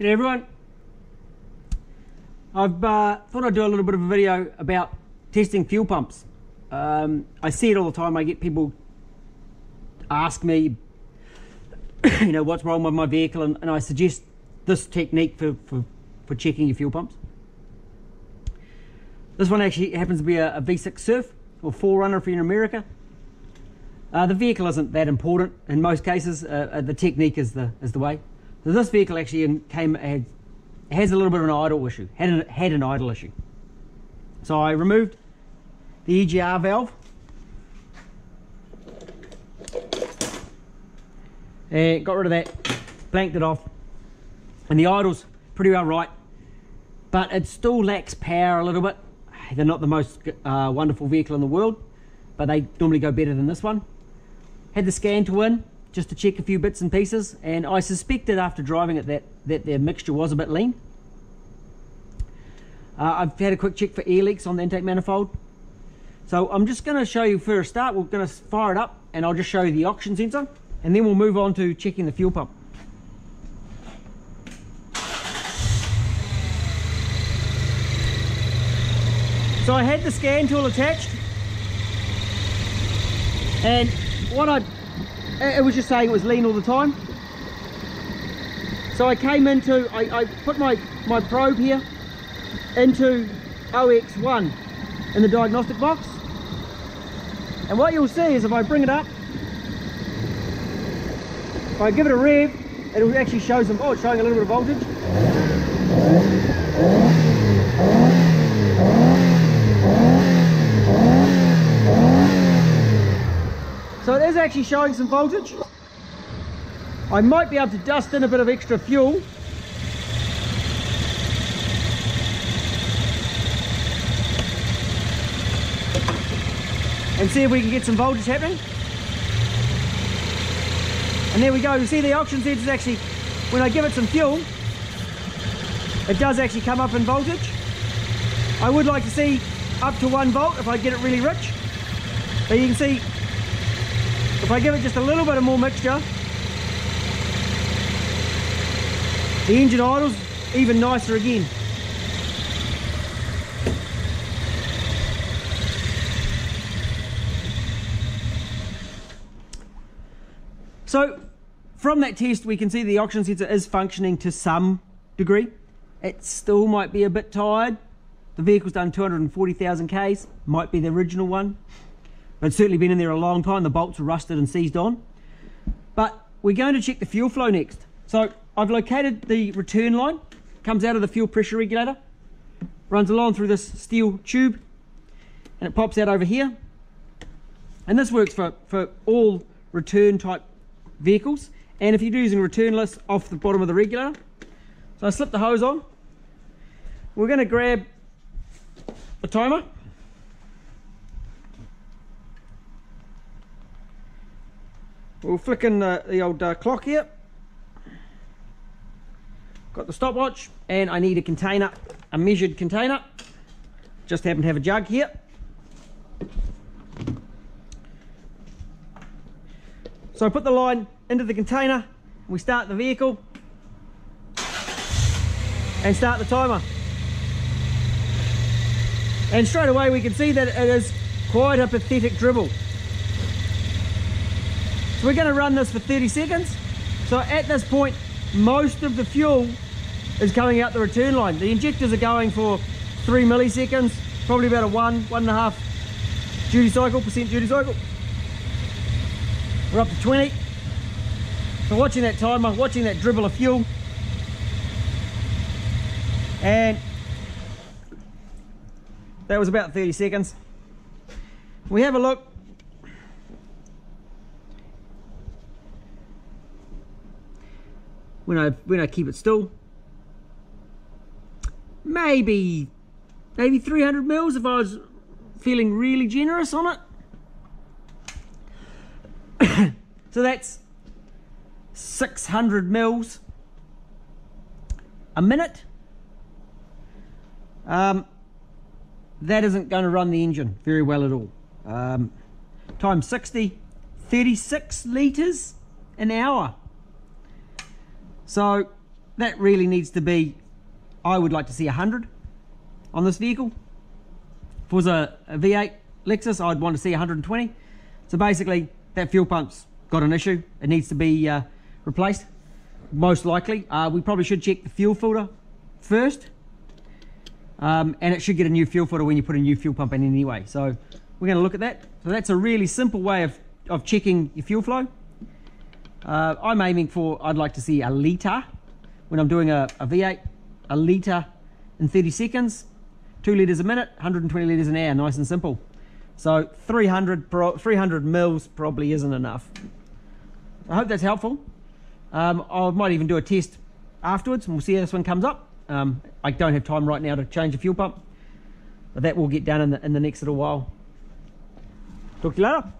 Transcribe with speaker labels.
Speaker 1: G'day everyone. I've uh, thought I'd do a little bit of a video about testing fuel pumps. Um, I see it all the time. I get people ask me, you know, what's wrong with my vehicle, and, and I suggest this technique for, for, for checking your fuel pumps. This one actually happens to be a a V6 Surf or 4Runner if you're in America. Uh, the vehicle isn't that important in most cases. Uh, uh, the technique is the is the way. So this vehicle actually came had, has a little bit of an idle issue. Had an, had an idle issue. So I removed the EGR valve and got rid of that, blanked it off, and the idle's pretty well right, but it still lacks power a little bit. They're not the most uh, wonderful vehicle in the world, but they normally go better than this one. Had the scan to in just to check a few bits and pieces, and I suspected after driving it that, that their mixture was a bit lean. Uh, I've had a quick check for air leaks on the intake manifold. So I'm just going to show you for a start, we're going to fire it up and I'll just show you the oxygen sensor and then we'll move on to checking the fuel pump. So I had the scan tool attached and what I it was just saying it was lean all the time. So I came into I, I put my my probe here into OX1 in the diagnostic box. And what you'll see is if I bring it up if I give it a rev it'll actually show some oh it's showing a little bit of voltage So it is actually showing some voltage. I might be able to dust in a bit of extra fuel. And see if we can get some voltage happening. And there we go. You see the sensor is actually, when I give it some fuel, it does actually come up in voltage. I would like to see up to one volt if I get it really rich. But you can see if I give it just a little bit of more mixture, the engine idles even nicer again. So from that test we can see the oxygen sensor is functioning to some degree. It still might be a bit tired. The vehicle's done 240,000 Ks, might be the original one. It's certainly been in there a long time. The bolts are rusted and seized on. But we're going to check the fuel flow next. So I've located the return line, comes out of the fuel pressure regulator, runs along through this steel tube, and it pops out over here. And this works for, for all return type vehicles. And if you're using returnless off the bottom of the regulator. So I slip the hose on. We're going to grab a timer. We'll flick in the, the old uh, clock here. Got the stopwatch and I need a container, a measured container. Just happen to have a jug here. So I put the line into the container, we start the vehicle and start the timer. And straight away we can see that it is quite a pathetic dribble. So we're going to run this for 30 seconds. So at this point, most of the fuel is coming out the return line. The injectors are going for three milliseconds, probably about a one, one and a half duty cycle, percent duty cycle. We're up to 20. So watching that timer, watching that dribble of fuel. And that was about 30 seconds. We have a look when I when I keep it still. Maybe maybe 300 mils if I was feeling really generous on it. so that's 600 mils a minute. Um, that isn't going to run the engine very well at all. Um, times 60, 36 litres an hour. So that really needs to be, I would like to see 100 on this vehicle. If it was a, a V8 Lexus, I'd want to see 120. So basically, that fuel pump's got an issue. It needs to be uh, replaced, most likely. Uh, we probably should check the fuel filter first. Um, and it should get a new fuel filter when you put a new fuel pump in anyway. So we're going to look at that. So that's a really simple way of, of checking your fuel flow. Uh, I'm aiming for, I'd like to see a litre when I'm doing a a V8, a litre in 30 seconds, 2 litres a minute, 120 litres an hour, nice and simple. So 300, pro, 300 mils probably isn't enough. I hope that's helpful. Um, I might even do a test afterwards and we'll see how this one comes up. Um, I don't have time right now to change the fuel pump, but that will get done in the, in the next little while. Talk to you later.